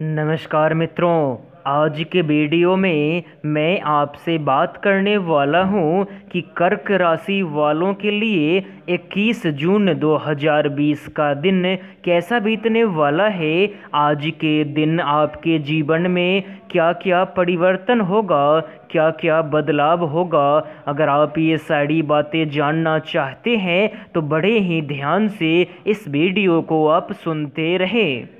नमस्कार मित्रों, आज के वीडियो में मैं आपसे बात करने वाला हूँ कि कर्क राशि वालों के लिए 21 जून 2020 का दिन कैसा बीतने वाला है, आज के दिन आपके जीवन में क्या क्या परिवर्तन होगा क्या क्या बदलाव होगा? अगर आप ये सारी बातें जानना चाहते हैं तो बड़े ही ध्यान से इस वीडियो को आप सुनते रहें।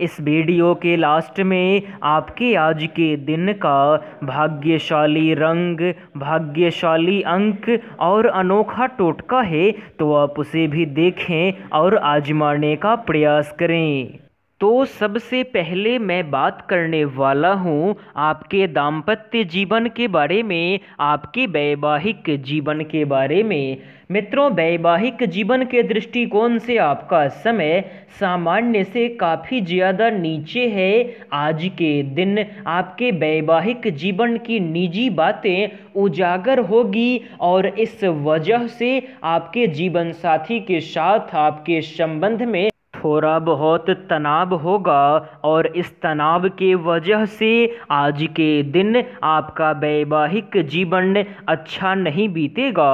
इस वीडियो के लास्ट में आपके आज के दिन का भाग्यशाली रंग, भाग्यशाली अंक और अनोखा टोटका है तो आप उसे भी देखें और आजमाने का प्रयास करें। तो सबसे पहले मैं बात करने वाला हूँ आपके दाम्पत्य जीवन के बारे में, आपके वैवाहिक जीवन के बारे में। मित्रों, वैवाहिक जीवन के दृष्टिकोण से आपका समय सामान्य से काफ़ी ज़्यादा नीचे है। आज के दिन आपके वैवाहिक जीवन की निजी बातें उजागर होगी और इस वजह से आपके जीवन साथी के साथ आपके संबंध में थोड़ा बहुत तनाव होगा और इस तनाव के वजह से आज के दिन आपका वैवाहिक जीवन अच्छा नहीं बीतेगा।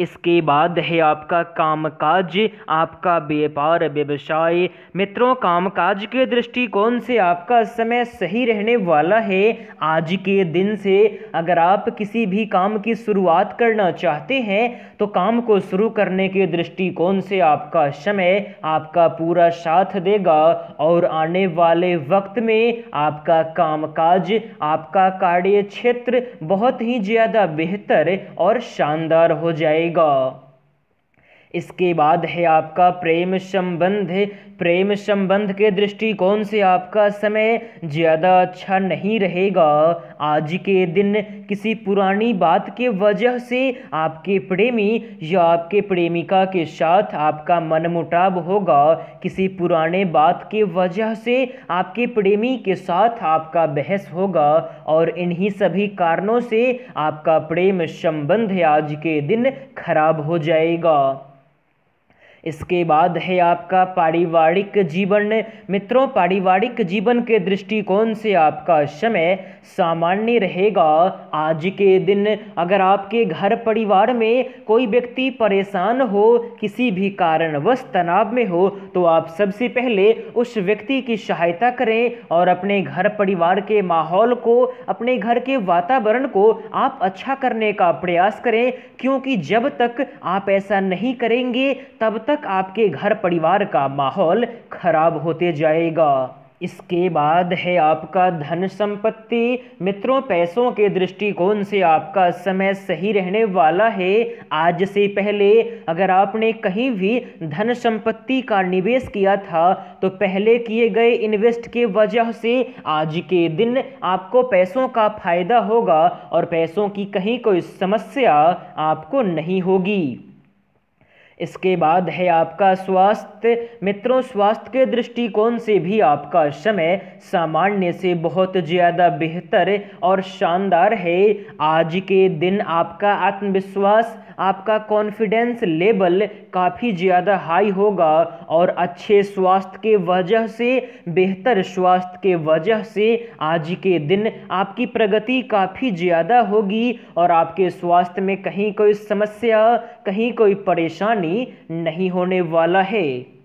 इसके बाद है आपका कामकाज, आपका व्यापार, व्यवसाय। मित्रों, कामकाज के दृष्टिकोण से आपका समय सही रहने वाला है। आज के दिन से अगर आप किसी भी काम की शुरुआत करना चाहते हैं तो काम को शुरू करने के दृष्टिकोण से आपका समय, आपका पूरा साथ देगा और आने वाले वक्त में आपका कामकाज, आपका कार्य क्षेत्र बहुत ही ज़्यादा बेहतर और शानदार हो जाएगा। इसके बाद है आपका प्रेम संबंध। प्रेम संबंध के दृष्टिकोण से आपका समय? ज़्यादा अच्छा नहीं रहेगा। आज के दिन किसी पुरानी बात के वजह से आपके प्रेमी या आपके प्रेमिका के साथ आपका मनमुटाव होगा। किसी पुराने बात के वजह से आपके प्रेमी के साथ आपका बहस होगा और इन्हीं सभी कारणों से आपका प्रेम संबंध आज के दिन खराब हो जाएगा। इसके बाद है आपका पारिवारिक जीवन। मित्रों, पारिवारिक जीवन के दृष्टिकोण से आपका समय सामान्य रहेगा। आज के दिन अगर आपके घर परिवार में कोई व्यक्ति परेशान हो, किसी भी कारणवश तनाव में हो तो आप सबसे पहले उस व्यक्ति की सहायता करें और अपने घर परिवार के माहौल को, अपने घर के वातावरण को आप अच्छा करने का प्रयास करें। क्योंकि जब तक आप ऐसा नहीं करेंगे, तब तक तक आपके घर परिवार का माहौल खराब होते जाएगा। इसके बाद है आपका धन संपत्ति। मित्रों, पैसों के दृष्टिकोण से आपका समय सही रहने वाला है। आज से पहले अगर आपने कहीं भी धन संपत्ति का निवेश किया था तो पहले किए गए इन्वेस्ट के वजह से आज के दिन आपको पैसों का फ़ायदा होगा और पैसों की कहीं कोई समस्या आपको नहीं होगी। इसके बाद है आपका स्वास्थ्य। मित्रों, स्वास्थ्य के दृष्टिकोण से भी आपका समय सामान्य से बहुत ज़्यादा बेहतर और शानदार है। आज के दिन आपका आत्मविश्वास, आपका कॉन्फिडेंस लेवल काफ़ी ज़्यादा हाई होगा और अच्छे स्वास्थ्य के वजह से, बेहतर स्वास्थ्य के वजह से आज के दिन आपकी प्रगति काफ़ी ज़्यादा होगी और आपके स्वास्थ्य में कहीं कोई समस्या, कहीं कोई परेशानी नहीं होने वाला है।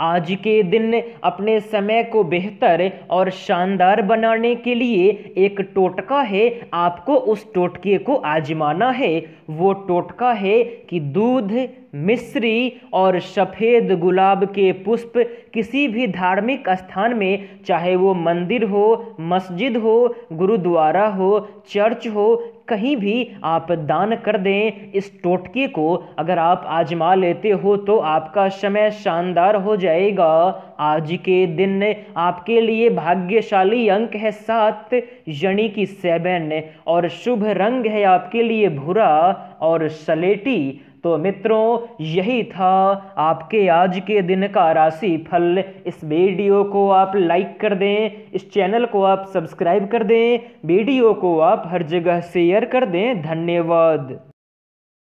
आज के दिन अपने समय को बेहतर और शानदार बनाने के लिए एक टोटका है। आपको उस टोटके को आजमाना है। वो टोटका है कि दूध, मिश्री और सफ़ेद गुलाब के पुष्प किसी भी धार्मिक स्थान में, चाहे वो मंदिर हो, मस्जिद हो, गुरुद्वारा हो, चर्च हो कहीं भी आप दान कर दें, इस टोटके को अगर आप आजमा लेते हो तो आपका समय शानदार हो जाएगा। आज के दिन आपके लिए भाग्यशाली अंक है सात यानी कि सेवन और शुभ रंग है आपके लिए भूरा, और सलेटी तो मित्रों, यही था आपके आज के दिन का राशि फल। इस वीडियो को आप लाइक कर दें, इस चैनल को आप सब्सक्राइब कर दें, वीडियो को आप हर जगह शेयर कर दें। धन्यवाद।